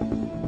you